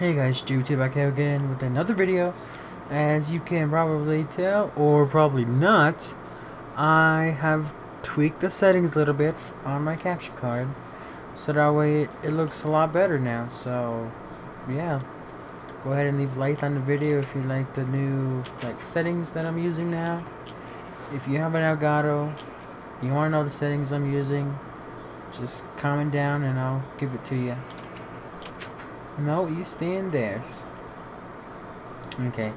Hey guys, JT back here again with another video. As you can probably tell, or probably not, I have tweaked the settings a little bit on my capture card. So that way it, it looks a lot better now. So, yeah. Go ahead and leave a like on the video if you like the new like settings that I'm using now. If you have an Elgato, you want to know the settings I'm using, just comment down and I'll give it to you. No, you stand there. Okay,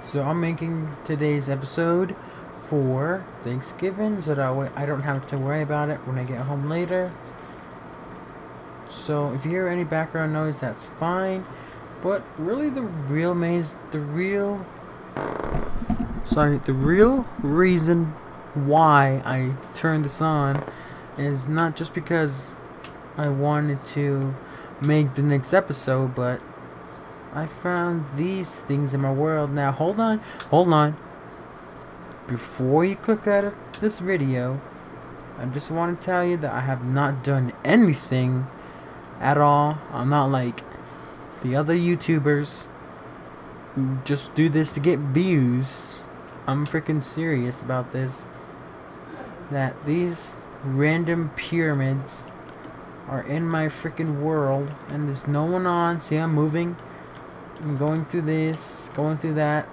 so I'm making today's episode for Thanksgiving, so that way I don't have to worry about it when I get home later. So if you hear any background noise, that's fine. But really, the real maze, the real, sorry, the real reason why I turned this on is not just because I wanted to make the next episode, but I found these things in my world. Now, hold on, hold on. Before you click out of this video, I just want to tell you that I have not done anything at all. I'm not like the other YouTubers who just do this to get views. I'm freaking serious about this. That these random pyramids are in my freaking world and there's no one on. See, I'm moving. I'm going through this, going through that.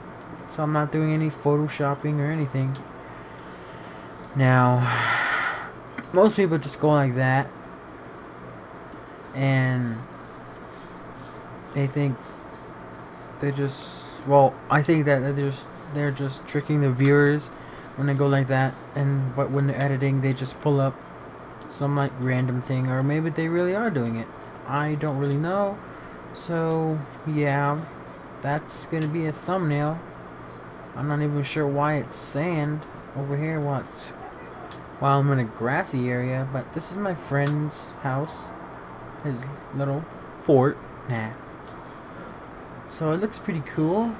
So I'm not doing any photoshopping or anything. Now, most people just go like that. And they think they're just well, I think that they're just they're just tricking the viewers when they go like that and but when they're editing they just pull up some like random thing or maybe they really are doing it. I don't really know. So yeah that's gonna be a thumbnail. I'm not even sure why it's sand over here what's while I'm in a grassy area but this is my friend's house. His little fort. Nah. So it looks pretty cool.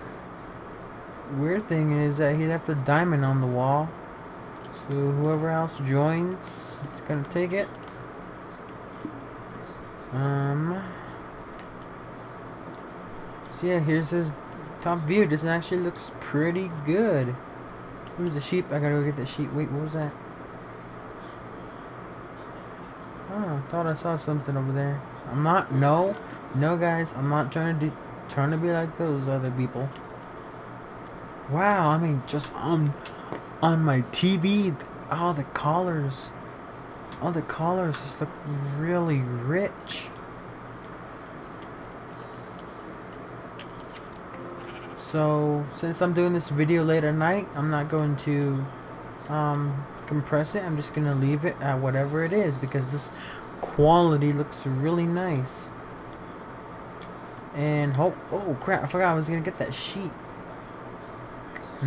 Weird thing is that he left a diamond on the wall so whoever else joins it's gonna take it. Um. So yeah, here's his top view. This actually looks pretty good. Who's the sheep? I gotta go get the sheep. Wait, what was that? Oh, I thought I saw something over there. I'm not. No, no, guys. I'm not trying to do, trying to be like those other people. Wow, I mean, just on on my TV, all the colors, all the colors just look really rich. So, since I'm doing this video late at night, I'm not going to um, compress it. I'm just going to leave it at whatever it is because this quality looks really nice. And hope, oh crap, I forgot I was going to get that sheet.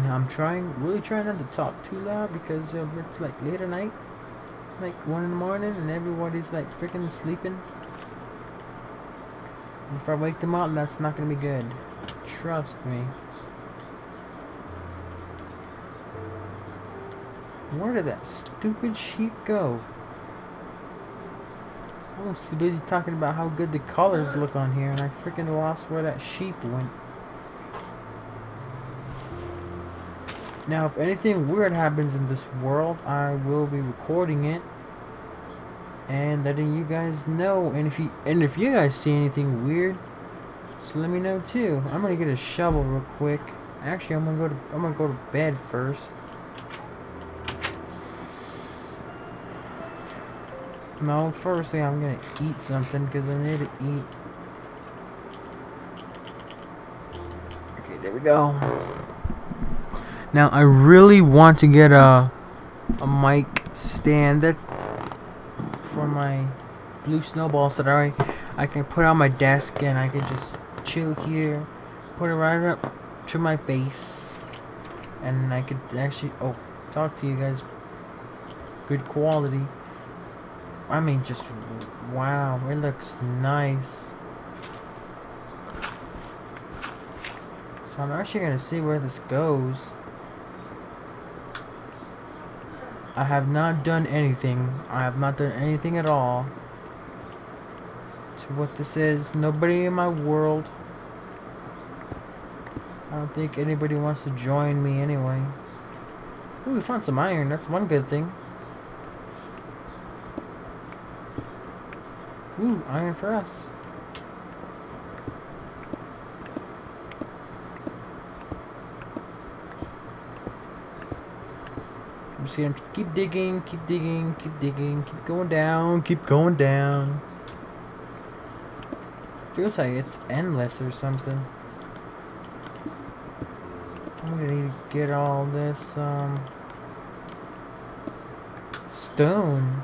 Now I'm trying, really trying not to talk too loud because uh, it's like late at night, like one in the morning, and everybody's like freaking sleeping. If I wake them up, that's not gonna be good. Trust me. Where did that stupid sheep go? I was too busy talking about how good the colors look on here, and I freaking lost where that sheep went. Now, if anything weird happens in this world, I will be recording it and letting you guys know. And if you and if you guys see anything weird, just let me know too. I'm gonna get a shovel real quick. Actually, I'm gonna go to I'm gonna go to bed first. No, firstly, I'm gonna eat something because I need to eat. Okay, there we go. Now I really want to get a a mic stand that for my blue snowballs that I I can put on my desk and I can just chill here, put it right up to my face, and I could actually oh talk to you guys. Good quality. I mean, just wow, it looks nice. So I'm actually gonna see where this goes. I have not done anything. I have not done anything at all to what this is. Nobody in my world. I don't think anybody wants to join me anyway. Ooh, we found some iron. That's one good thing. Ooh, iron for us. Just keep digging, keep digging, keep digging, keep going down, keep going down. Feels like it's endless or something. I'm gonna need to get all this, um, stone.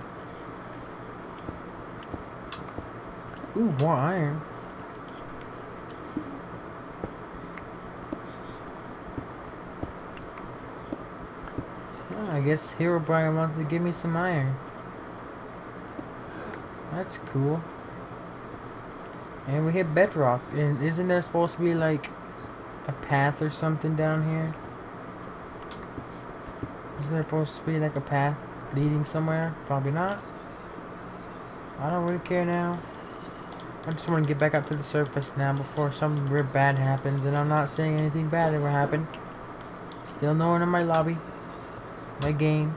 Ooh, more iron. Guess Herobrine wants to give me some iron. That's cool. And we hit bedrock. And isn't there supposed to be like a path or something down here? Isn't there supposed to be like a path leading somewhere? Probably not. I don't really care now. I just want to get back up to the surface now before something real bad happens. And I'm not saying anything bad ever happened. Still no one in my lobby. My game.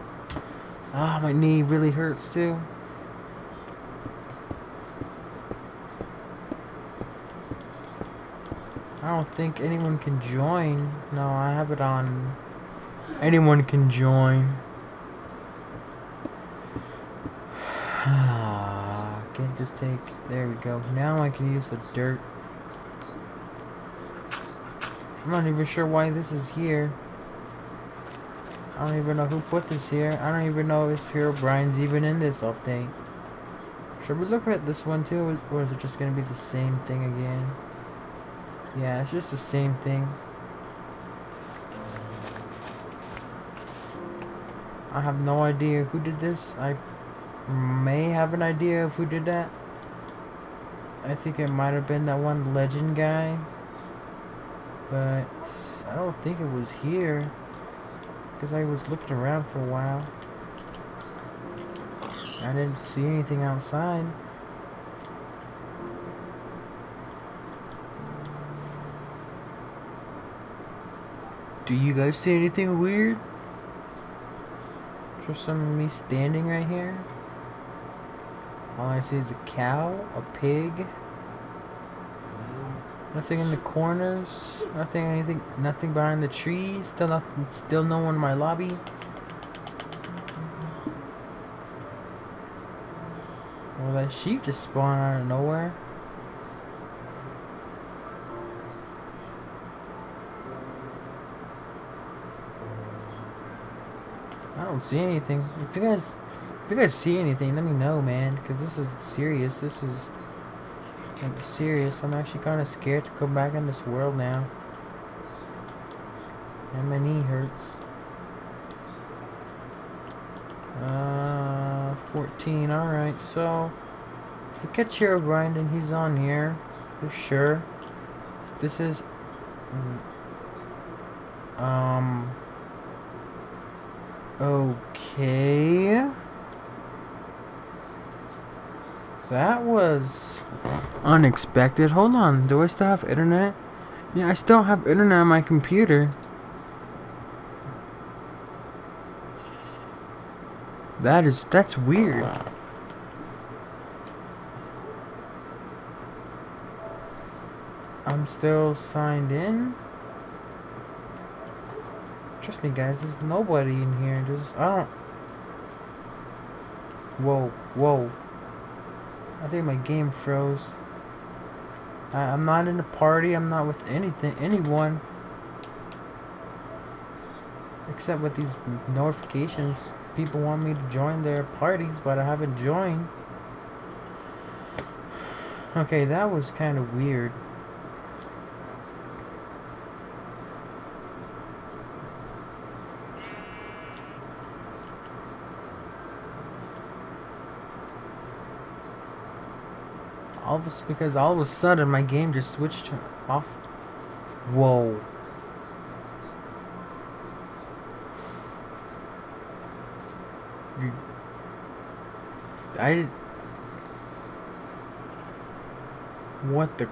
Ah, oh, my knee really hurts too. I don't think anyone can join. No, I have it on. Anyone can join. Can't just take. There we go. Now I can use the dirt. I'm not even sure why this is here. I don't even know who put this here. I don't even know if Herobrine's even in this update. Should we look at this one too, or is it just gonna be the same thing again? Yeah, it's just the same thing. I have no idea who did this. I may have an idea of who did that. I think it might have been that one legend guy. But I don't think it was here. Because I was looking around for a while. I didn't see anything outside. Do you guys see anything weird? Just some of me standing right here. All I see is a cow, a pig. Nothing in the corners. Nothing, anything, nothing behind the trees. Still nothing, still no one in my lobby. Well, that sheep just spawned out of nowhere. I don't see anything. If you guys, if you guys see anything, let me know, man. Cause this is serious. This is like serious. I'm actually kind of scared to come back in this world now. And my knee hurts. Uh, 14. All right. So if we catch Herobrine, then he's on here for sure. This is um Okay. That was unexpected. Hold on. Do I still have internet? Yeah, I still have internet on my computer. That is, that's weird. I'm still signed in. Trust me, guys. There's nobody in here. There's I don't. Whoa, whoa. I think my game froze. I, I'm not in a party. I'm not with anything, anyone. Except with these notifications. People want me to join their parties, but I haven't joined. Okay, that was kind of weird. All of a, because all of a sudden my game just switched off. Whoa. I what the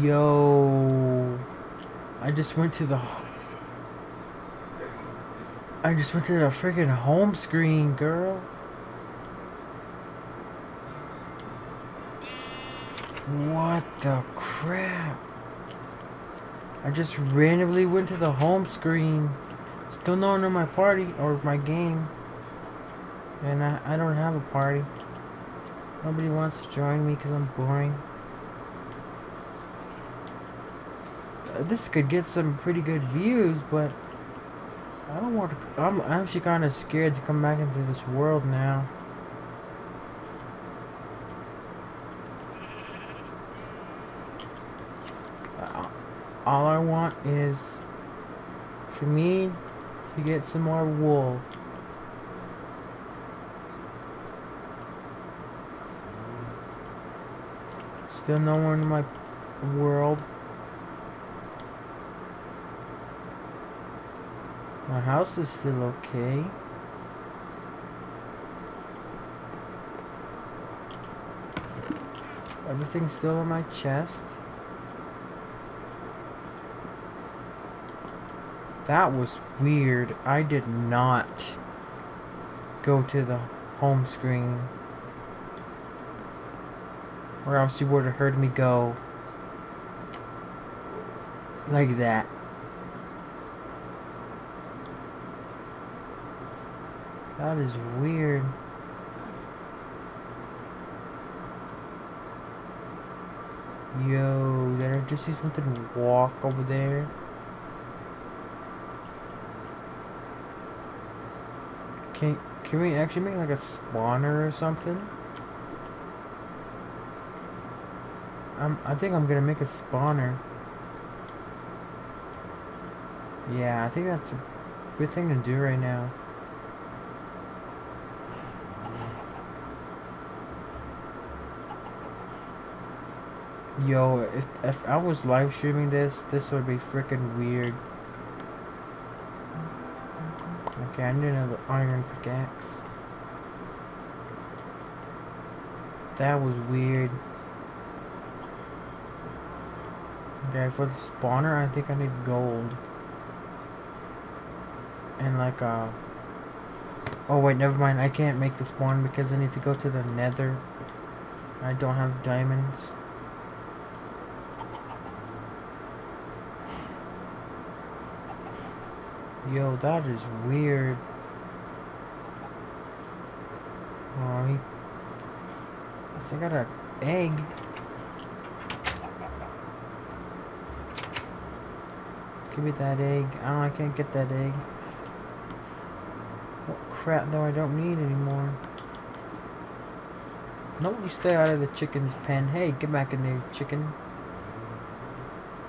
yo I just went to the. I just went to the freaking home screen, girl. What the crap? I just randomly went to the home screen. Still not in my party or my game. And I, I don't have a party. Nobody wants to join me because I'm boring. Uh, this could get some pretty good views, but I don't want to. I'm actually kind of scared to come back into this world now. All I want is for me to get some more wool. Still no one in my world. My house is still okay. Everything's still in my chest. That was weird. I did not go to the home screen. Or else you would have heard me go. Like that. That is weird. Yo, did I just see something walk over there? Can can we actually make like a spawner or something? I'm, I think I'm gonna make a spawner. Yeah, I think that's a good thing to do right now. Yo, if, if I was live streaming this, this would be freaking weird. Okay, I need another iron pickaxe. That was weird. Okay, for the spawner, I think I need gold. And like, uh... Oh wait, never mind. I can't make the spawn because I need to go to the nether. I don't have diamonds. Yo, that is weird. Oh, he... I got an egg. Give me that egg. Oh, I can't get that egg. What crap, though, I don't need anymore. No, you stay out of the chicken's pen. Hey, get back in there, chicken.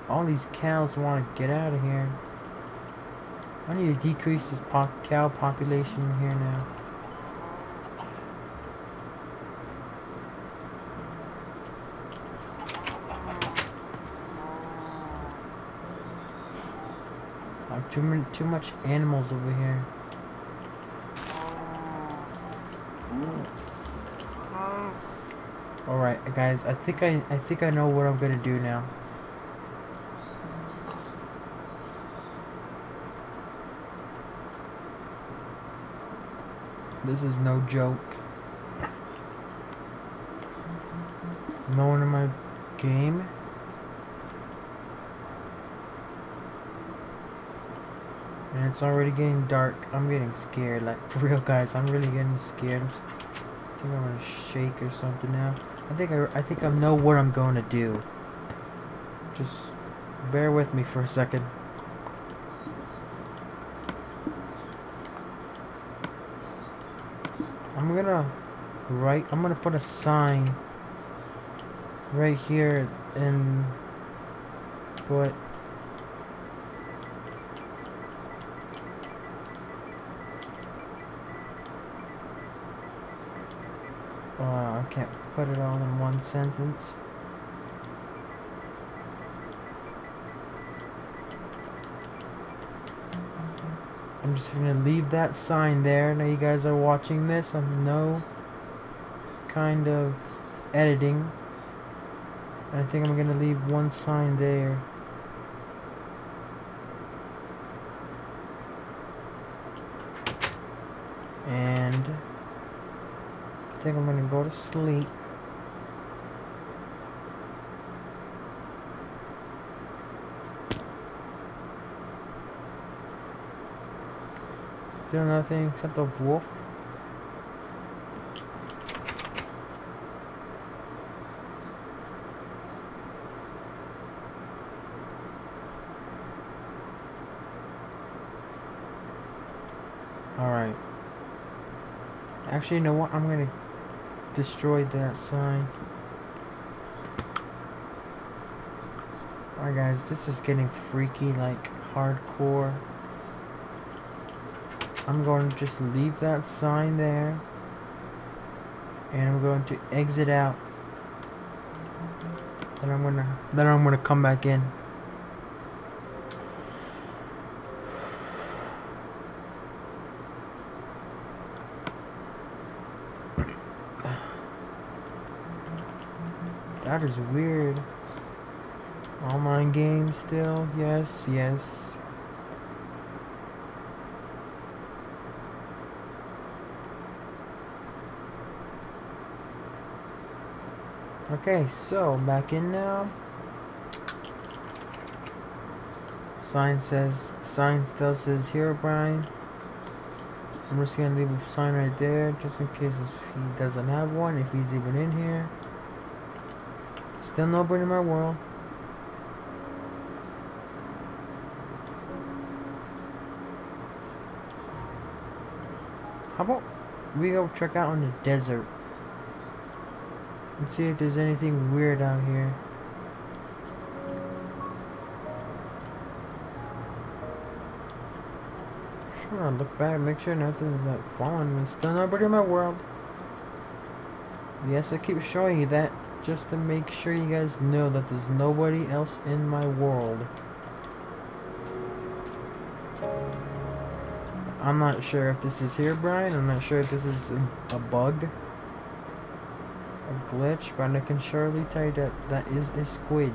All these cows want to get out of here. I need to decrease this cow population here now. Too many, too much animals over here. All right, guys. I think I, I think I know what I'm gonna do now. This is no joke. No one in my game. And it's already getting dark. I'm getting scared. Like, for real, guys. I'm really getting scared. I think I'm gonna shake or something now. I think I, I think I know what I'm going to do. Just bear with me for a second. I'm gonna write, I'm gonna put a sign right here and put uh, I can't put it all in one sentence. I'm just gonna leave that sign there. Now you guys are watching this. I'm no kind of editing. And I think I'm gonna leave one sign there. And I think I'm gonna go to sleep. Still nothing except a wolf. Alright. Actually, you know what? I'm gonna destroy that sign. Alright guys, this is getting freaky, like hardcore. I'm going to just leave that sign there. And I'm going to exit out. Then I'm gonna then I'm gonna come back in. That is weird. Online game still? Yes, yes. Okay, so back in now. Sign says sign still says Herobrine. I'm just gonna leave a sign right there just in case if he doesn't have one, if he's even in here. Still nobody in my world. How about we go check out on the desert? And see if there's anything weird out here. Sure, I look back, make sure nothing's like following me. Still nobody in my world. Yes, I keep showing you that just to make sure you guys know that there's nobody else in my world. I'm not sure if this is Herobrine. I'm not sure if this is a, bug glitch, but I can surely tell you that that is a squid.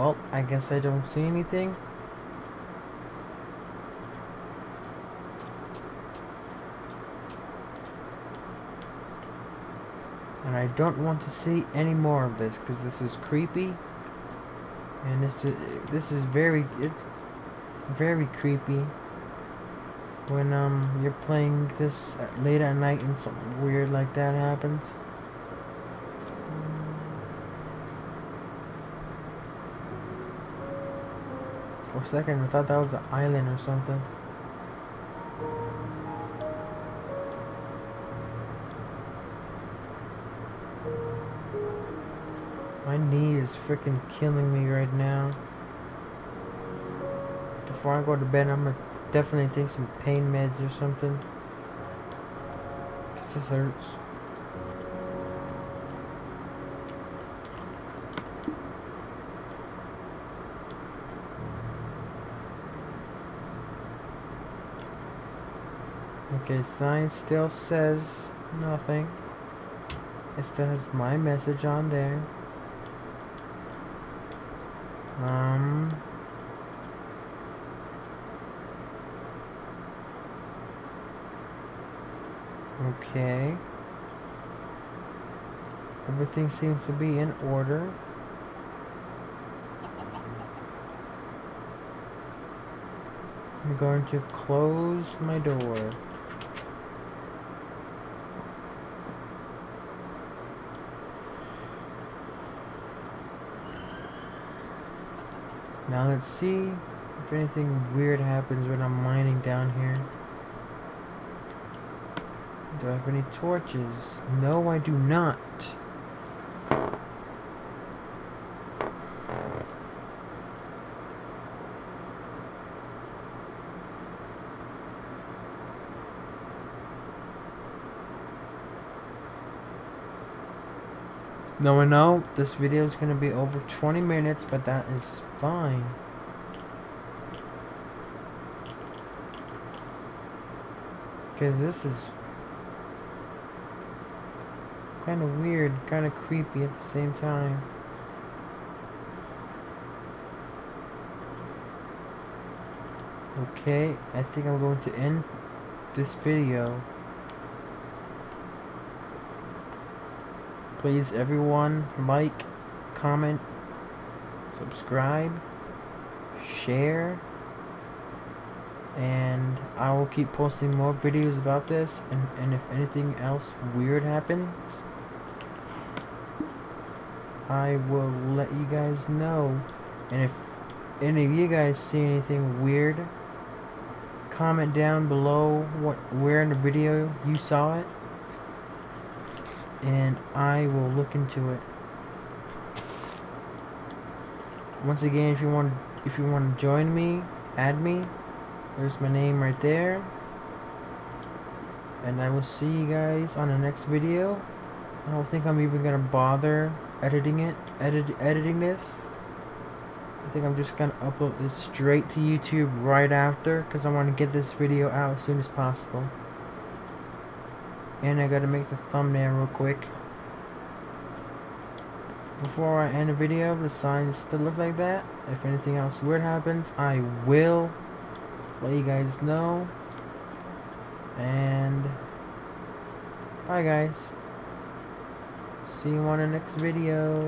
Well, I guess I don't see anything. And I don't want to see any more of this because this is creepy. And this is this is very it's very creepy when um you're playing this late at night and something weird like that happens. For a second, I thought that was an island or something. My knee is freaking killing me right now. Before I go to bed, I'm gonna definitely take some pain meds or something. Cause this hurts. Okay, sign still says nothing. It still has my message on there. Um. Okay. Everything seems to be in order. I'm going to close my door. Now let's see if anything weird happens when I'm mining down here. Do I have any torches? No, I do not. No, I know this video is gonna be over 20 minutes, but that is fine. Because this is kind of weird, kind of creepy at the same time. Okay, I think I'm going to end this video. Please everyone like, comment, subscribe, share, and I will keep posting more videos about this and, and if anything else weird happens I will let you guys know. And if any of you guys see anything weird comment down below what where in the video you saw it and I will look into it. Once again if you want if you want to join me add me there's my name right there. And I will see you guys on the next video. I don't think I'm even gonna bother editing it edit editing this. I think I'm just gonna upload this straight to YouTube right after because I want to get this video out as soon as possible. And I gotta make the thumbnail real quick. Before I end the video, the sign still look like that. If anything else weird happens, I will let you guys know. And bye guys. See you on the next video.